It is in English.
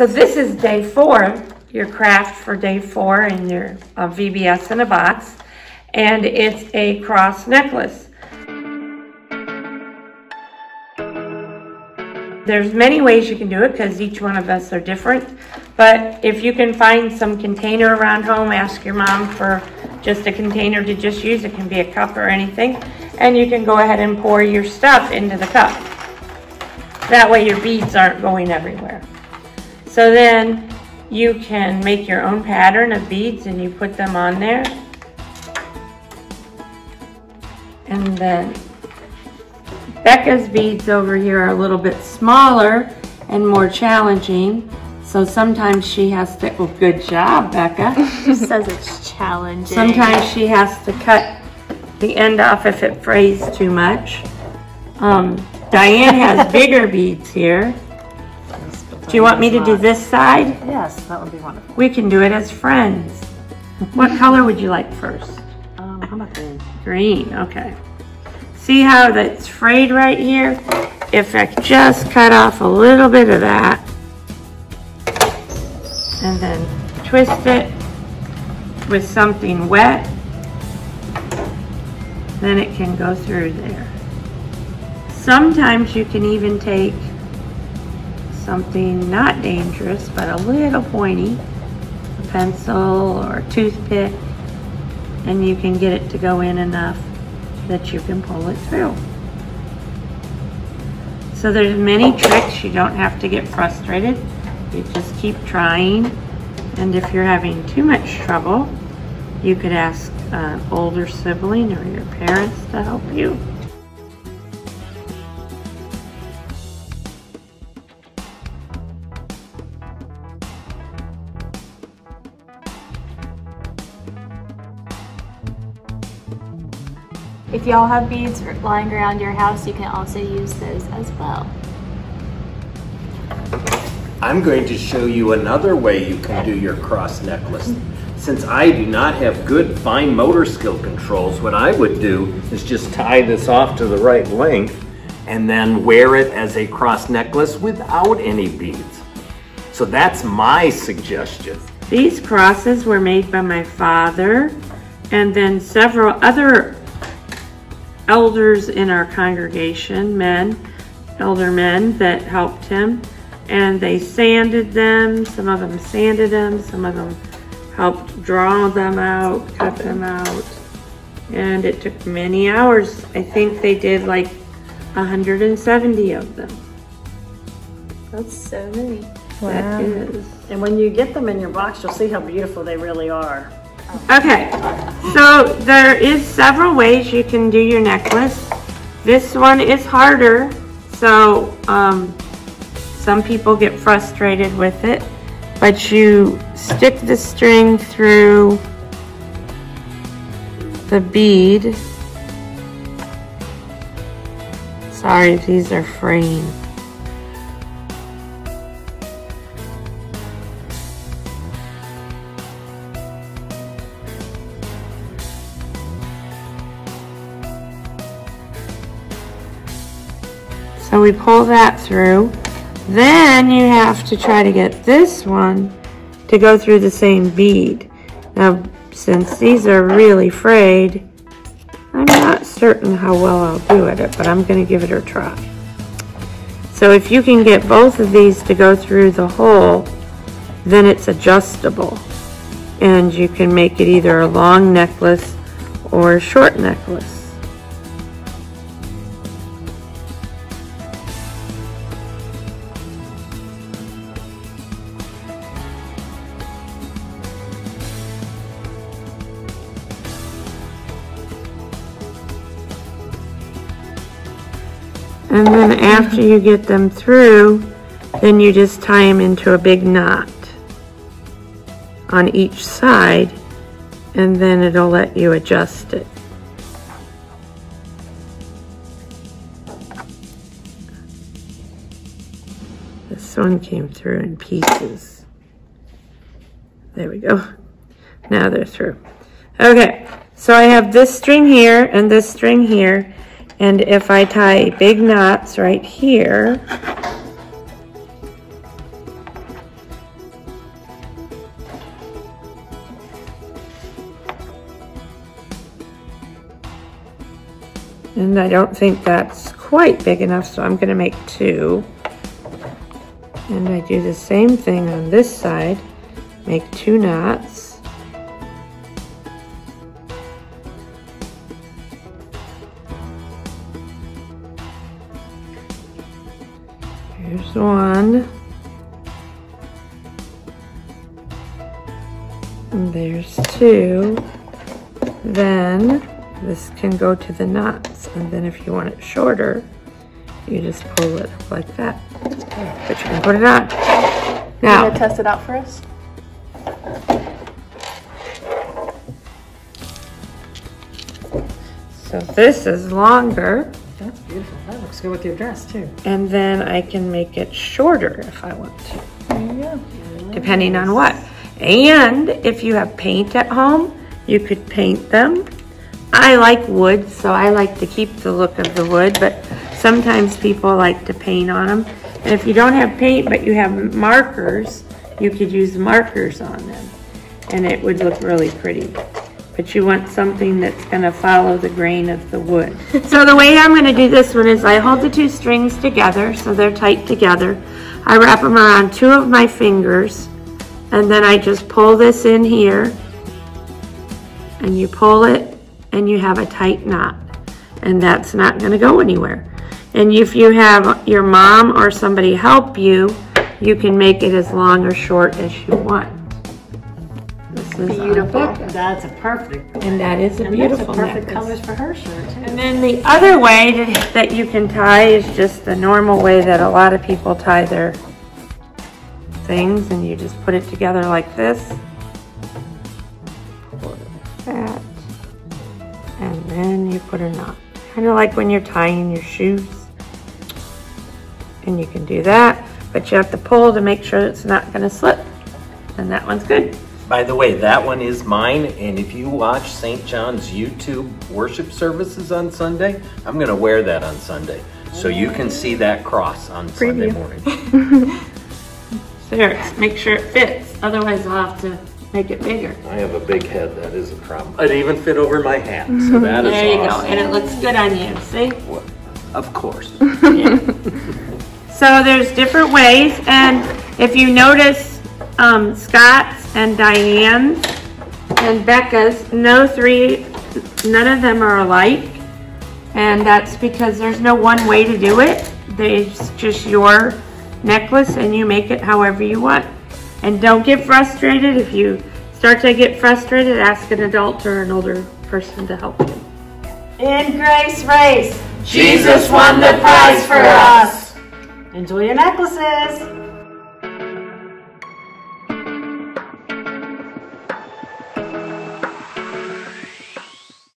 So this is day four, your craft for day four in your uh, VBS in a box. And it's a cross necklace. There's many ways you can do it because each one of us are different. But if you can find some container around home, ask your mom for just a container to just use. It can be a cup or anything. And you can go ahead and pour your stuff into the cup. That way your beads aren't going everywhere. So then you can make your own pattern of beads and you put them on there. And then Becca's beads over here are a little bit smaller and more challenging. So sometimes she has to, well, good job, Becca. She says it's challenging. Sometimes she has to cut the end off if it frays too much. Um, Diane has bigger beads here. Do you want me to do this side? Yes, that would be wonderful. We can do it as friends. What color would you like first? Um, how about green? Green, okay. See how that's frayed right here? If I just cut off a little bit of that and then twist it with something wet, then it can go through there. Sometimes you can even take something not dangerous, but a little pointy, a pencil or a toothpick, and you can get it to go in enough that you can pull it through. So there's many tricks. You don't have to get frustrated. You just keep trying. And if you're having too much trouble, you could ask an older sibling or your parents to help you. If y'all have beads lying around your house, you can also use those as well. I'm going to show you another way you can do your cross necklace. Since I do not have good fine motor skill controls, what I would do is just tie this off to the right length and then wear it as a cross necklace without any beads. So that's my suggestion. These crosses were made by my father and then several other elders in our congregation, men, elder men that helped him. And they sanded them, some of them sanded them, some of them helped draw them out, cut them out. And it took many hours. I think they did like 170 of them. That's so many. That is. And when you get them in your box, you'll see how beautiful they really are. Okay, so there is several ways you can do your necklace. This one is harder, so um, some people get frustrated with it, but you stick the string through the bead. Sorry, these are fraying. So we pull that through. Then you have to try to get this one to go through the same bead. Now, since these are really frayed, I'm not certain how well I'll do at it, but I'm gonna give it a try. So if you can get both of these to go through the hole, then it's adjustable. And you can make it either a long necklace or a short necklace. And then after you get them through, then you just tie them into a big knot on each side, and then it'll let you adjust it. This one came through in pieces. There we go. Now they're through. Okay, so I have this string here and this string here, and if I tie big knots right here, And I don't think that's quite big enough, so I'm gonna make two. And I do the same thing on this side, make two knots. Here's one. And there's two. Then this can go to the knots. And then if you want it shorter, you just pull it up like that. But you can put it on. You Now, gonna test it out for us? so this is longer. Looks good with your dress too. And then I can make it shorter if I want to. There you go. depending on what. And if you have paint at home, you could paint them. I like wood, so I like to keep the look of the wood, but sometimes people like to paint on them. And if you don't have paint, but you have markers, you could use markers on them. And it would look really pretty. But you want something that's gonna follow the grain of the wood. So the way I'm gonna do this one is I hold the two strings together, so they're tight together. I wrap them around two of my fingers, and then I just pull this in here, and you pull it, and you have a tight knot. And that's not gonna go anywhere. And if you have your mom or somebody help you, you can make it as long or short as you want. This is our Beautiful. Becca. That's a perfect. And that is a And that's beautiful a perfect necklace. colors for her shirt too. And then the other way to- that you can tie is just the normal way that a lot of people tie their things and you just put it together like this. Like That. And then you put a knot. Kind of like when you're tying your shoes. And you can do that, but you have to pull to make sure it's not gonna slip. And that one's good. By the way, that one is mine, and if you watch St. John's YouTube worship services on Sunday, I'm gonna wear that on Sunday. So you can see that cross on Sunday morning. There, make sure it fits, otherwise I'll have to make it bigger. I have a big head, that is a problem. It even fit over my hat, so that is There you go, and it looks good on you, see? Of course. So there's different ways, and if you notice, um, Scott's and Diane's and Becca's, no three, none of them are alike. And that's because there's no one way to do it. It's just your necklace and you make it however you want. And don't get frustrated. If you start to get frustrated, ask an adult or an older person to help you. In Grace Race, Jesus won the prize for us. enjoy your necklaces.